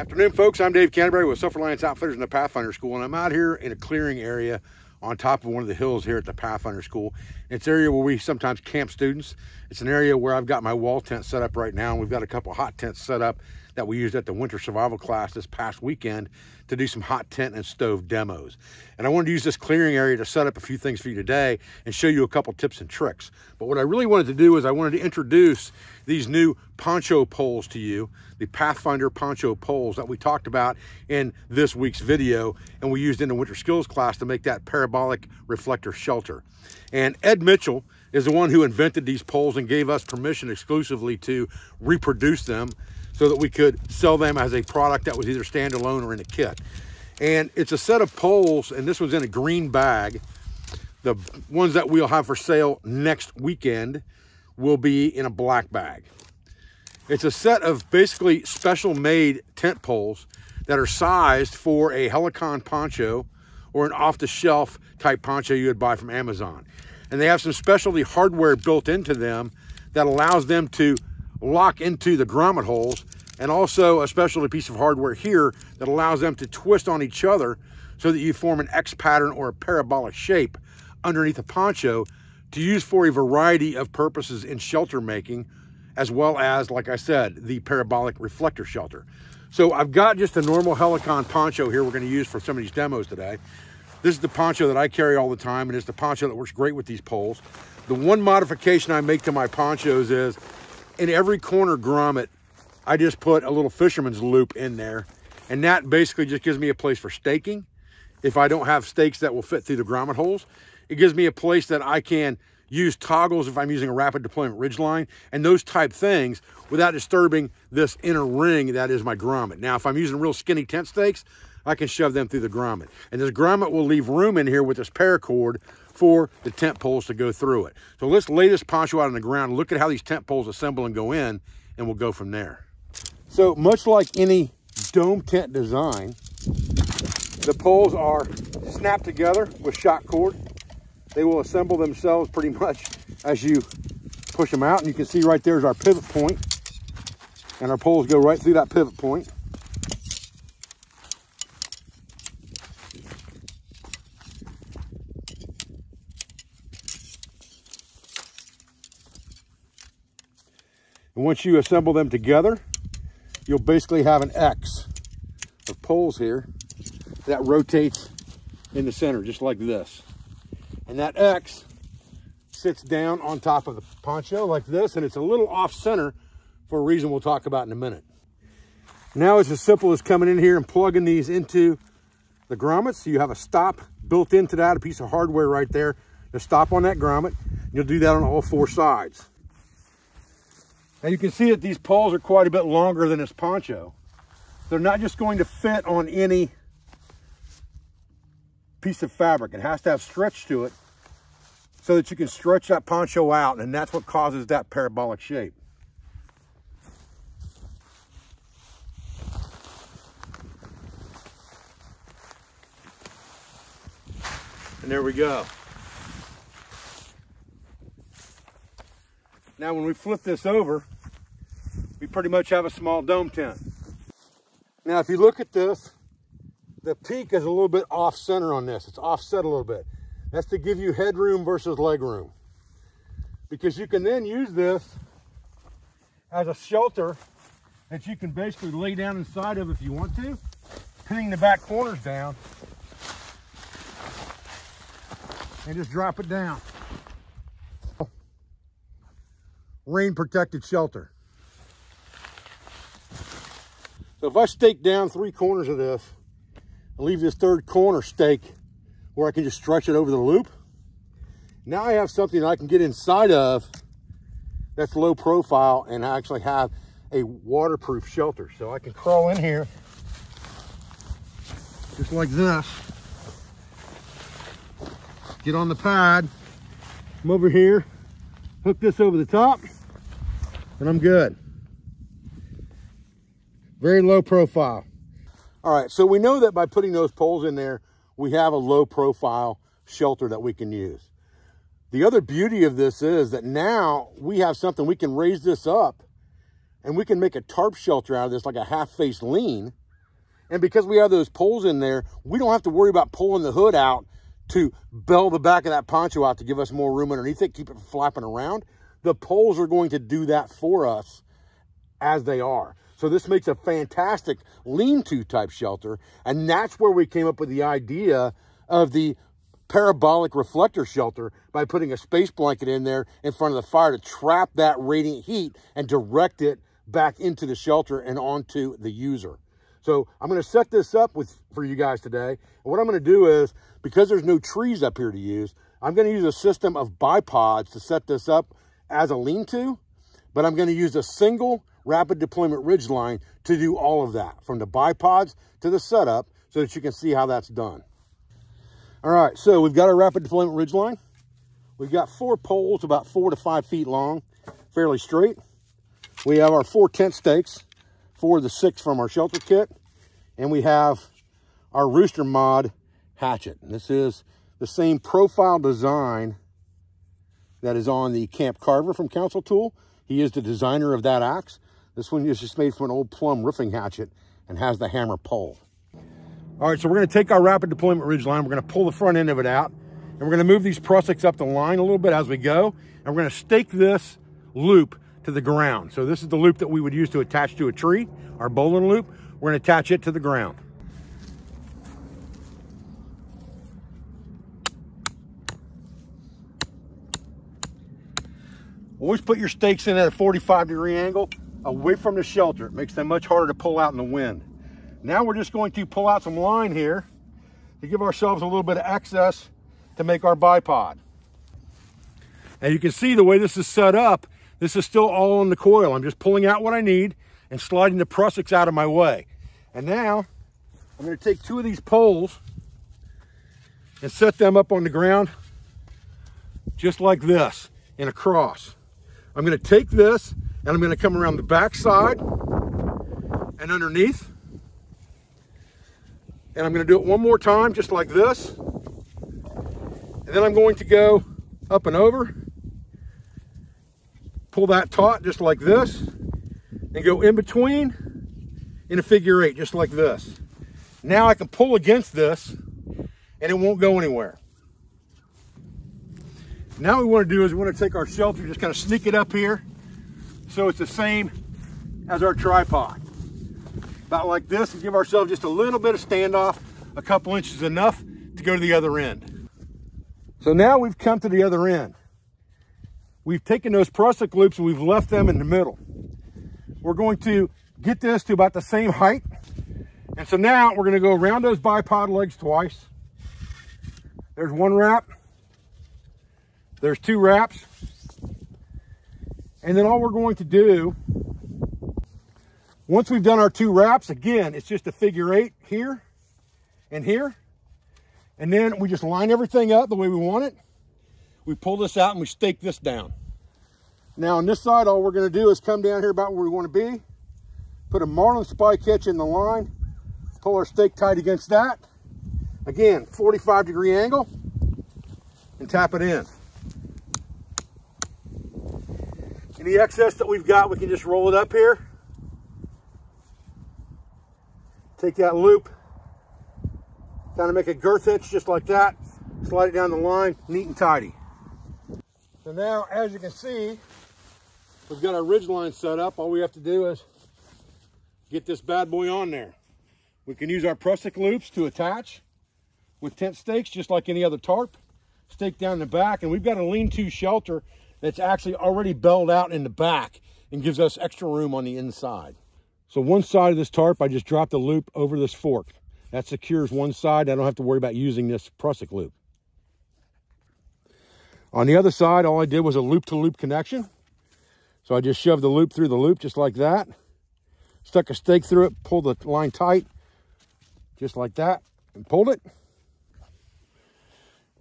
Afternoon, folks. I'm Dave Canterbury with Self Reliance Outfitters and the Pathfinder School, and I'm out here in a clearing area on top of one of the hills here at the Pathfinder School. It's an area where we sometimes camp students. It's an area where I've got my wall tent set up right now, and we've got a couple hot tents set up that we used at the winter survival class this past weekend to do some hot tent and stove demos. And I wanted to use this clearing area to set up a few things for you today and show you a couple tips and tricks. But what I really wanted to do is I wanted to introduce these new poncho poles to you, the Pathfinder poncho poles that we talked about in this week's video and we used in the winter skills class to make that parabolic reflector shelter. And Ed Mitchell is the one who invented these poles and gave us permission exclusively to reproduce them so that we could sell them as a product that was either standalone or in a kit. And it's a set of poles, and this was in a green bag. The ones that we'll have for sale next weekend will be in a black bag. It's a set of basically special made tent poles that are sized for a Helikon poncho or an off the shelf type poncho you would buy from Amazon. And they have some specialty hardware built into them that allows them to lock into the grommet holes and also a specialty piece of hardware here that allows them to twist on each other so that you form an X pattern or a parabolic shape underneath a poncho to use for a variety of purposes in shelter making, as well as, like I said, the parabolic reflector shelter. So I've got just a normal Helikon poncho here we're gonna use for some of these demos today. This is the poncho that I carry all the time, and it's the poncho that works great with these poles. The one modification I make to my ponchos is in every corner grommet, I just put a little fisherman's loop in there. And that basically just gives me a place for staking. If I don't have stakes that will fit through the grommet holes, it gives me a place that I can use toggles if I'm using a rapid deployment ridgeline and those type things without disturbing this inner ring that is my grommet. Now, if I'm using real skinny tent stakes, I can shove them through the grommet. And this grommet will leave room in here with this paracord for the tent poles to go through it. So let's lay this poncho out on the ground, look at how these tent poles assemble and go in, and we'll go from there. So much like any dome tent design, the poles are snapped together with shock cord. They will assemble themselves pretty much as you push them out. And you can see right there is our pivot. And our poles go right through that pivot point. And once you assemble them together, you'll basically have an X of poles here that rotates in the center, just like this. And that X sits down on top of the poncho like this, and it's a little off center for a reason we'll talk about in a minute. Now it's as simple as coming in here and plugging these into the grommets. So you have a stop built into that, a piece of hardware right there to stop on that grommet. You'll do that on all four sides. Now you can see that these poles are quite a bit longer than this poncho. They're not just going to fit on any piece of fabric. It has to have stretch to it so that you can stretch that poncho out and that's what causes that parabolic shape. And there we go. Now when we flip this over, we pretty much have a small dome tent. Now if you look at this, the peak is a little bit off center on this. It's offset a little bit. That's to give you headroom versus leg room. Because you can then use this as a shelter that you can basically lay down inside of if you want to, pinning the back corners down and just drop it down rain protected shelter. So if I stake down three corners of this and leave this third corner stake where I can just stretch it over the loop, now I have something I can get inside of that's low profile and I actually have a waterproof shelter. So I can crawl in here just like this, get on the pad, come over here, hook this over the top, and I'm good. Very low profile. All right, so we know that by putting those poles in there, we have a low profile shelter that we can use. The other beauty of this is that now we have something, we can raise this up and we can make a tarp shelter out of this like a half face lean And because we have those poles in there, we don't have to worry about pulling the hood out to bell the back of that poncho out to give us more room underneath it, keep it from flapping around. The poles are going to do that for us as they are. So this makes a fantastic lean-to type shelter. And that's where we came up with the idea of the parabolic reflector shelter by putting a space blanket in there in front of the fire to trap that radiant heat and direct it back into the shelter and onto the user. So I'm going to set this up with for you guys today. And what I'm going to do is, because there's no trees up here to use, I'm going to use a system of bipods to set this up as a lean-to, but I'm going to use a single rapid deployment ridge line to do all of that, from the bipods to the setup, so that you can see how that's done. All right, so we've got our rapid deployment ridge line. We've got four poles about four to five feet long, fairly straight. We have our four tent stakes, four of the six from our shelter kit, and we have our rooster mod hatchet. This is the same profile design that is on the Camp Carver from Council Tool. He is the designer of that axe. This one is just made from an old Plumb roofing hatchet and has the hammer pole. All right, so we're gonna take our rapid deployment ridge line, we're gonna pull the front end of it out, and we're gonna move these prusiks up the line a little bit as we go, and we're gonna stake this loop to the ground. So this is the loop that we would use to attach to a tree, our bowline loop. We're gonna attach it to the ground. Always put your stakes in at a 45 degree angle away from the shelter. It makes them much harder to pull out in the wind. Now we're just going to pull out some line here to give ourselves a little bit of excess to make our bipod. And you can see the way this is set up, this is still all on the coil. I'm just pulling out what I need and sliding the prusiks out of my way. And now I'm gonna take two of these poles and set them up on the ground just like this in a cross. I'm gonna take this and I'm gonna come around the back side and underneath and I'm gonna do it one more time, just like this. And then I'm going to go up and over, pull that taut just like this, and go in between in a figure eight, just like this. Now I can pull against this and it won't go anywhere. Now what we want to do is we want to take our shelter, just kind of sneak it up here so it's the same as our tripod about like this and give ourselves just a little bit of standoff. A couple inches enough to go to the other end. So now we've come to the other end. We've taken those prusik loops and we've left them in the middle. We're going to get this to about the same height. And so now we're going to go around those bipod legs twice. There's one wrap. There's two wraps. And then all we're going to do once we've done our two wraps, again, it's just a figure eight here and here. And then we just line everything up the way we want it. We pull this out and we stake this down. Now on this side, all we're gonna do is come down here about where we wanna be, put a marlin spike hitch in the line, pull our stake tight against that. Again, 45 degree angle, and tap it in. Any excess that we've got, we can just roll it up here Take that loop, kind of make a girth hitch just like that, slide it down the line, neat and tidy. So now, as you can see, we've got our ridge line set up. All we have to do is get this bad boy on there. We can use our prusik loops to attach with tent stakes, just like any other tarp. Stake down the back, and we've got a lean-to shelter that's actually already belled out in the back and gives us extra room on the inside. So one side of this tarp, I just dropped a loop over this fork. That secures one side. I don't have to worry about using this prusik loop. On the other side, all I did was a loop-to-loop -loop connection. So I just shoved the loop through the loop just like that. Stuck a stake through it, pulled the line tight, just like that, and pulled it.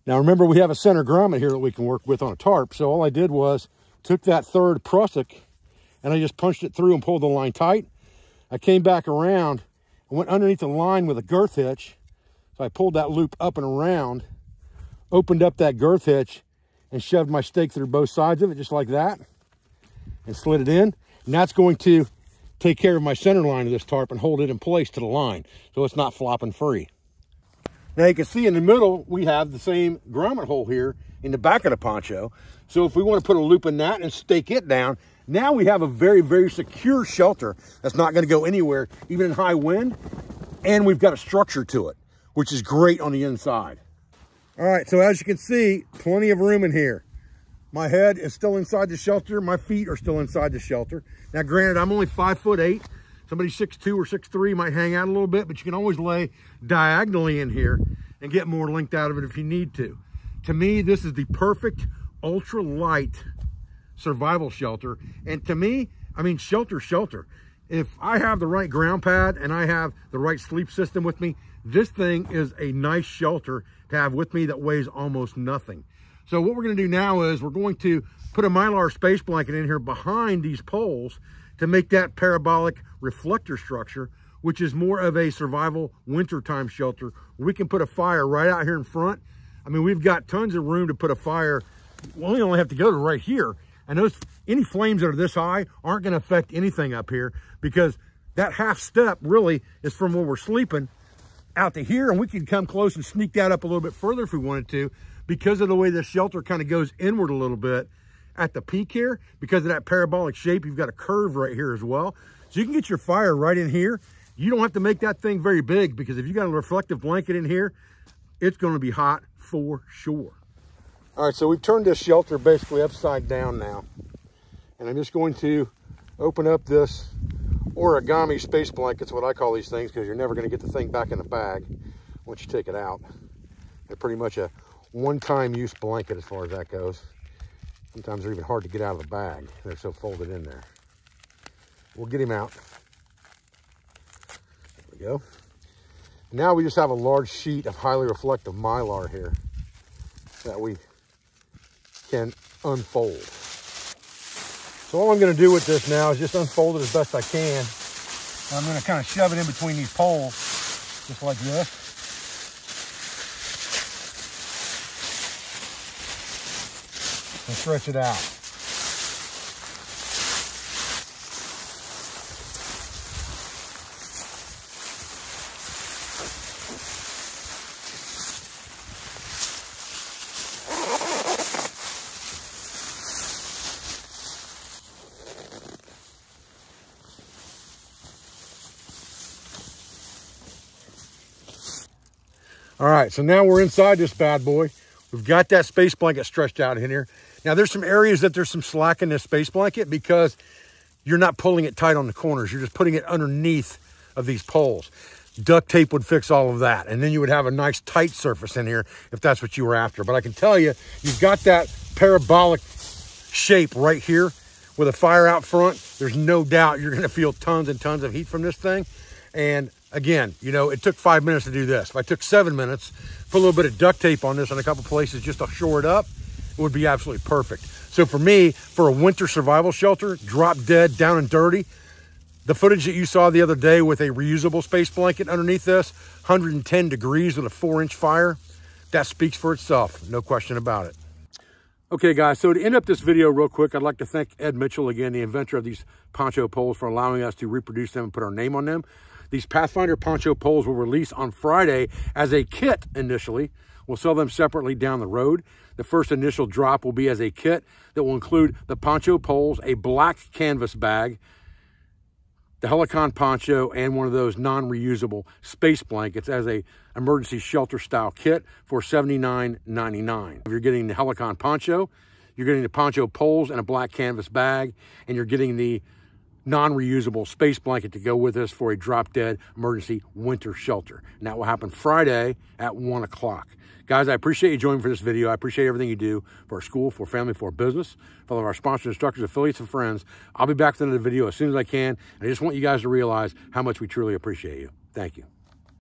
Now remember, we have a center grommet here that we can work with on a tarp. So all I did was took that third prusik and I just punched it through and pulled the line tight. I came back around and went underneath the line with a girth hitch. So I pulled that loop up and around, opened up that girth hitch and shoved my stake through both sides of it just like that and slid it in. And that's going to take care of my center line of this tarp and hold it in place to the line so it's not flopping free. Now you can see in the middle, we have the same grommet hole here in the back of the poncho. So if we want to put a loop in that and stake it down, now we have a very, very secure shelter that's not going to go anywhere, even in high wind. And we've got a structure to it, which is great on the inside. All right, so as you can see, plenty of room in here. My head is still inside the shelter. My feet are still inside the shelter. Now, granted, I'm only five foot eight. Somebody six two or six three might hang out a little bit, but you can always lay diagonally in here and get more length out of it if you need to. To me, this is the perfect ultra light survival shelter. And to me, I mean, shelter, shelter. If I have the right ground pad and I have the right sleep system with me, this thing is a nice shelter to have with me that weighs almost nothing. So what we're gonna do now is we're going to put a Mylar space blanket in here behind these poles to make that parabolic reflector structure, which is more of a survival wintertime shelter. We can put a fire right out here in front. I mean, we've got tons of room to put a fire. We only have to go to right here. And those any flames that are this high aren't gonna affect anything up here because that half step really is from where we're sleeping out to here and we can come close and sneak that up a little bit further if we wanted to because of the way the shelter kind of goes inward a little bit at the peak here, because of that parabolic shape, you've got a curve right here as well. So you can get your fire right in here. You don't have to make that thing very big because if you got a reflective blanket in here, it's gonna be hot for sure. All right, so we've turned this shelter basically upside down now. And I'm just going to open up this origami space blankets, what I call these things, because you're never gonna get the thing back in the bag once you take it out. They're pretty much a one-time use blanket as far as that goes. Sometimes they're even hard to get out of the bag. They're so folded in there. We'll get him out. There we go. Now we just have a large sheet of highly reflective mylar here that we can unfold. So all I'm gonna do with this now is just unfold it as best I can. I'm gonna kind of shove it in between these poles, just like this. And stretch it out. All right, so now we're inside this bad boy. We've got that space blanket stretched out in here. Now there's some areas that there's some slack in this space blanket because you're not pulling it tight on the corners. You're just putting it underneath of these poles. Duct tape would fix all of that. And then you would have a nice tight surface in here if that's what you were after. But I can tell you, you've got that parabolic shape right here with a fire out front. There's no doubt you're gonna feel tons and tons of heat from this thing. And again, you know, it took five minutes to do this. If I took seven minutes, put a little bit of duct tape on this in a couple places just to shore it up, would be absolutely perfect. So for me, for a winter survival shelter, drop dead, down and dirty, the footage that you saw the other day with a reusable space blanket underneath this, 110 degrees with a four inch fire, that speaks for itself, no question about it. Okay guys, so to end up this video real quick, I'd like to thank Ed Mitchell again, the inventor of these poncho poles for allowing us to reproduce them and put our name on them. These Pathfinder poncho poles will release on Friday as a kit initially. We'll sell them separately down the road. The first initial drop will be as a kit that will include the poncho poles, a black canvas bag, the Helikon poncho, and one of those non-reusable space blankets as a emergency shelter style kit for $79.99. If you're getting the Helikon poncho, you're getting the poncho poles and a black canvas bag, and you're getting the non-reusable space blanket to go with us for a drop dead emergency winter shelter. And that will happen Friday at one o'clock. Guys, I appreciate you joining for this video. I appreciate everything you do for our school, for family, for business, for all of our sponsors, instructors, affiliates, and friends. I'll be back with another video as soon as I can. And I just want you guys to realize how much we truly appreciate you. Thank you.